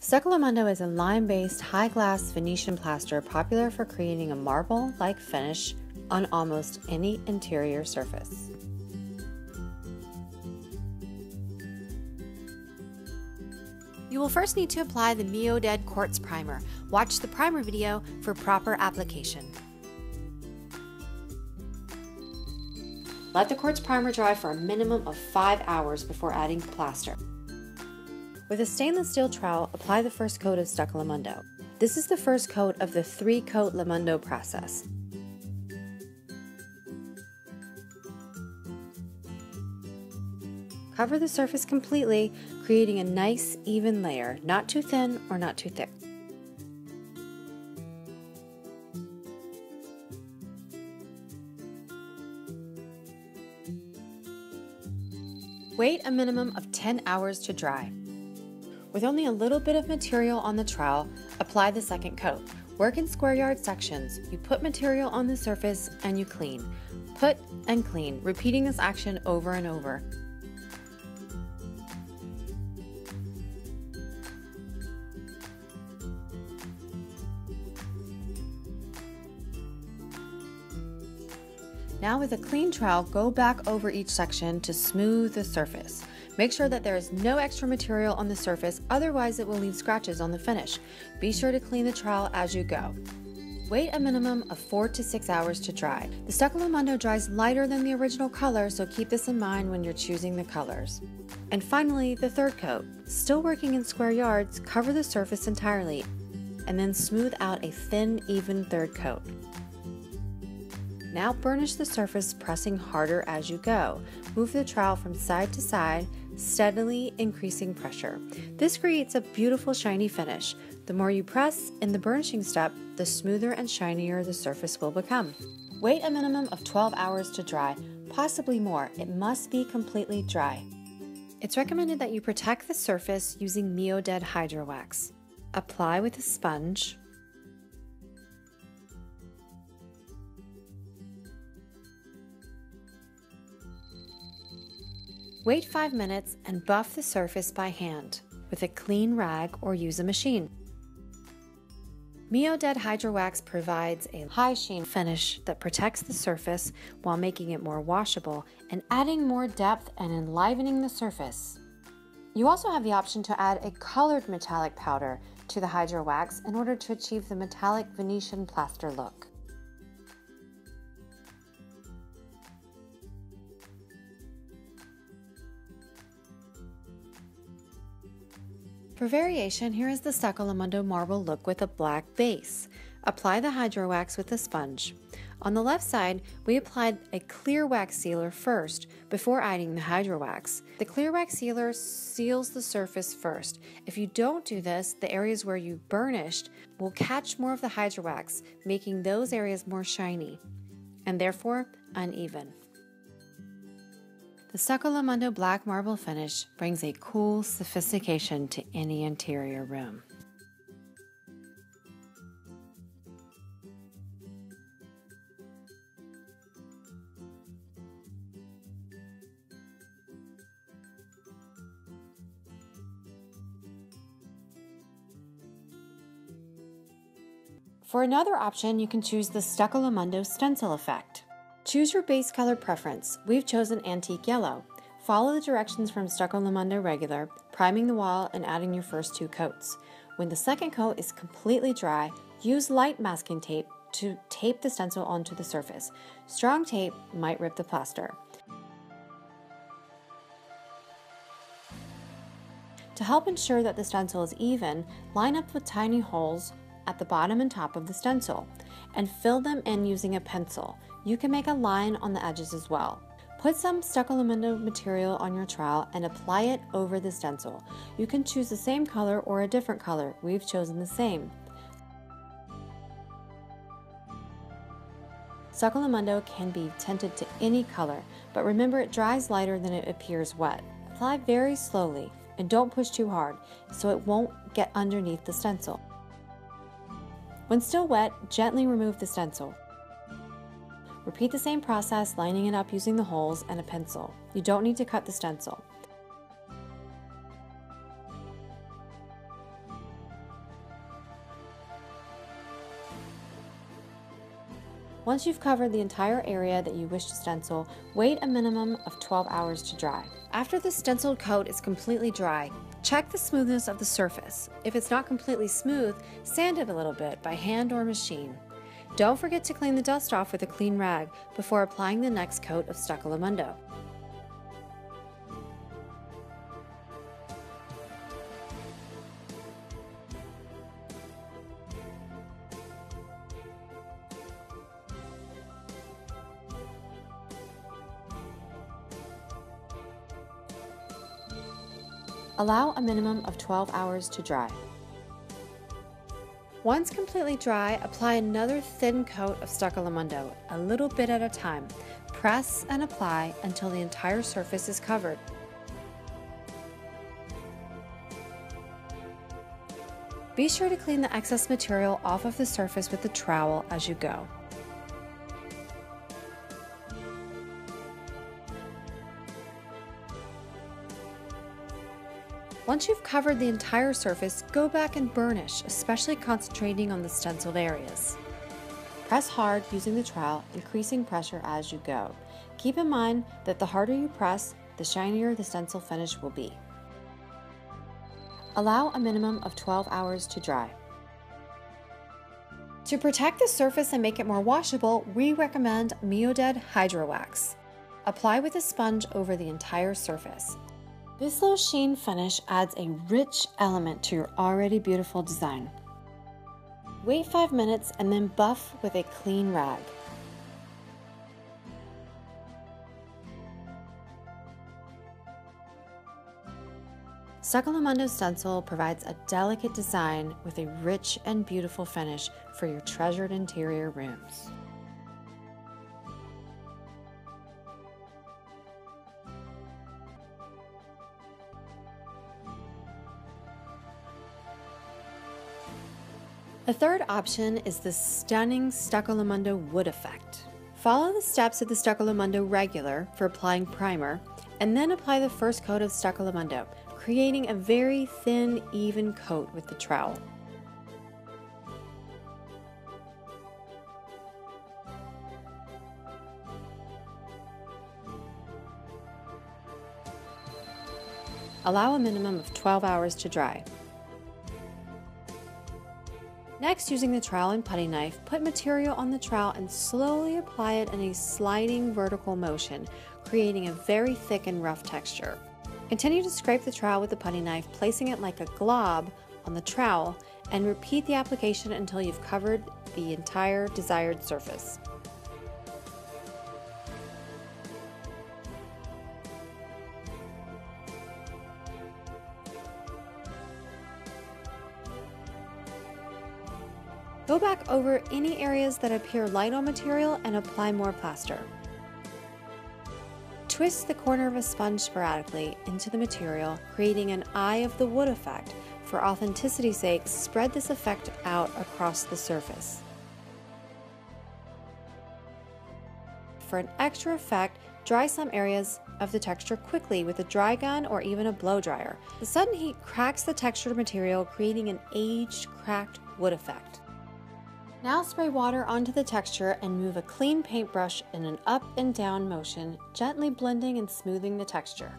Stucco Lamundo is a lime-based high-glass Venetian plaster popular for creating a marble-like finish on almost any interior surface. You will first need to apply the Meoded Quartz Primer. Watch the primer video for proper application. Let the quartz primer dry for a minimum of 5 hours before adding plaster. With a stainless steel trowel, apply the first coat of Stucco Lamundo. This is the first coat of the three-coat Lamundo process. Cover the surface completely, creating a nice, even layer, not too thin or not too thick. Wait a minimum of 10 hours to dry. With only a little bit of material on the trowel, apply the second coat. Work in square yard sections. You put material on the surface and you clean. Put and clean, repeating this action over and over. Now with a clean trowel, go back over each section to smooth the surface. Make sure that there is no extra material on the surface, otherwise it will leave scratches on the finish. Be sure to clean the trowel as you go. Wait a minimum of 4 to 6 hours to dry. The Stucco Lamundo dries lighter than the original color, so keep this in mind when you're choosing the colors. And finally, the third coat. Still working in square yards, cover the surface entirely, and then smooth out a thin, even third coat. Now burnish the surface pressing harder as you go. Move the trowel from side to side, steadily increasing pressure. This creates a beautiful shiny finish. The more you press in the burnishing step, the smoother and shinier the surface will become. Wait a minimum of 12 hours to dry, possibly more. It must be completely dry. It's recommended that you protect the surface using Meoded Hydro Wax. Apply with a sponge Wait 5 minutes and buff the surface by hand with a clean rag or use a machine. Meoded Hydro Wax provides a high sheen finish that protects the surface while making it more washable and adding more depth and enlivening the surface. You also have the option to add a colored metallic powder to the Hydro Wax in order to achieve the metallic Venetian plaster look. For variation, here is the Stucco Lamundo marble look with a black base. Apply the Hydro Wax with a sponge. On the left side, we applied a clear wax sealer first before adding the Hydro Wax. The clear wax sealer seals the surface first. If you don't do this, the areas where you burnished will catch more of the Hydro Wax, making those areas more shiny and therefore uneven. The Stucco Lamundo black marble finish brings a cool sophistication to any interior room. For another option, you can choose the Stucco Lamundo stencil effect. Choose your base color preference. We've chosen antique yellow. Follow the directions from Stucco Lamundo Regular, priming the wall and adding your first two coats. When the second coat is completely dry, use light masking tape to tape the stencil onto the surface. Strong tape might rip the plaster. To help ensure that the stencil is even, line up with tiny holes at the bottom and top of the stencil and fill them in using a pencil. You can make a line on the edges as well. Put some Stucco Lamundo material on your trowel and apply it over the stencil. You can choose the same color or a different color. We've chosen the same. Stucco Lamundo can be tinted to any color, but remember it dries lighter than it appears wet. Apply very slowly and don't push too hard so it won't get underneath the stencil. When still wet, gently remove the stencil. Repeat the same process, lining it up using the holes and a pencil. You don't need to cut the stencil. Once you've covered the entire area that you wish to stencil, wait a minimum of 12 hours to dry. After the stenciled coat is completely dry, check the smoothness of the surface. If it's not completely smooth, sand it a little bit by hand or machine. Don't forget to clean the dust off with a clean rag before applying the next coat of Stucco Allow a minimum of 12 hours to dry. Once completely dry, apply another thin coat of Stucco Lamundo, a little bit at a time. Press and apply until the entire surface is covered. Be sure to clean the excess material off of the surface with a trowel as you go. Once you've covered the entire surface, go back and burnish, especially concentrating on the stenciled areas. Press hard using the trowel, increasing pressure as you go. Keep in mind that the harder you press, the shinier the stencil finish will be. Allow a minimum of 12 hours to dry. To protect the surface and make it more washable, we recommend Meoded Hydro Wax. Apply with a sponge over the entire surface. This low sheen finish adds a rich element to your already beautiful design. Wait 5 minutes and then buff with a clean rag. Stucco stencil provides a delicate design with a rich and beautiful finish for your treasured interior rooms. The third option is the stunning Stucco wood effect. Follow the steps of the Stucco regular for applying primer, and then apply the first coat of Stucco creating a very thin, even coat with the trowel. Allow a minimum of 12 hours to dry. Next, using the trowel and putty knife, put material on the trowel and slowly apply it in a sliding vertical motion, creating a very thick and rough texture. Continue to scrape the trowel with the putty knife, placing it like a glob on the trowel, and repeat the application until you've covered the entire desired surface. Go back over any areas that appear light on material and apply more plaster. Twist the corner of a sponge sporadically into the material, creating an eye of the wood effect. For authenticity's sake, spread this effect out across the surface. For an extra effect, dry some areas of the texture quickly with a dry gun or even a blow dryer. The sudden heat cracks the textured material, creating an aged, cracked wood effect. Now spray water onto the texture and move a clean paintbrush in an up and down motion, gently blending and smoothing the texture.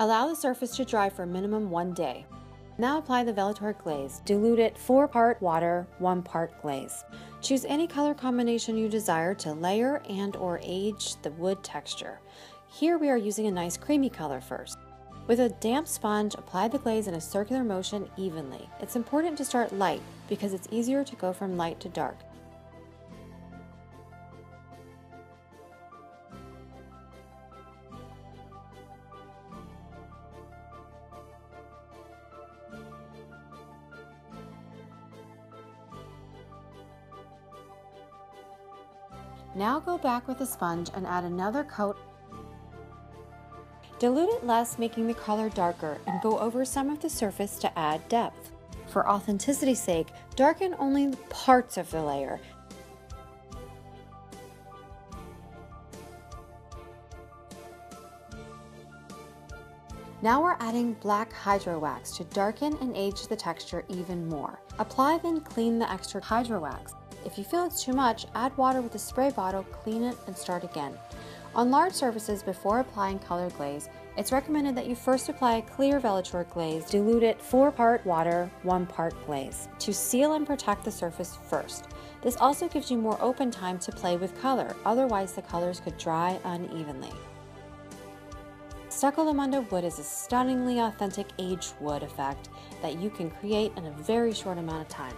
Allow the surface to dry for a minimum one day. Now apply the Velator glaze. Dilute it 4 part water, 1 part glaze. Choose any color combination you desire to layer and or age the wood texture. Here we are using a nice creamy color first. With a damp sponge, apply the glaze in a circular motion evenly. It's important to start light because it's easier to go from light to dark. Now go back with a sponge and add another coat. Dilute it less, making the color darker, and go over some of the surface to add depth. For authenticity's sake, darken only parts of the layer. Now we're adding black hydro wax to darken and age the texture even more. Apply then clean the extra hydro wax. If you feel it's too much, add water with a spray bottle, clean it, and start again. On large surfaces before applying color glaze, it's recommended that you first apply a clear Velour glaze, dilute it 4 part water, 1 part glaze, to seal and protect the surface first. This also gives you more open time to play with color, otherwise the colors could dry unevenly. Stucco wood is a stunningly authentic aged wood effect that you can create in a very short amount of time.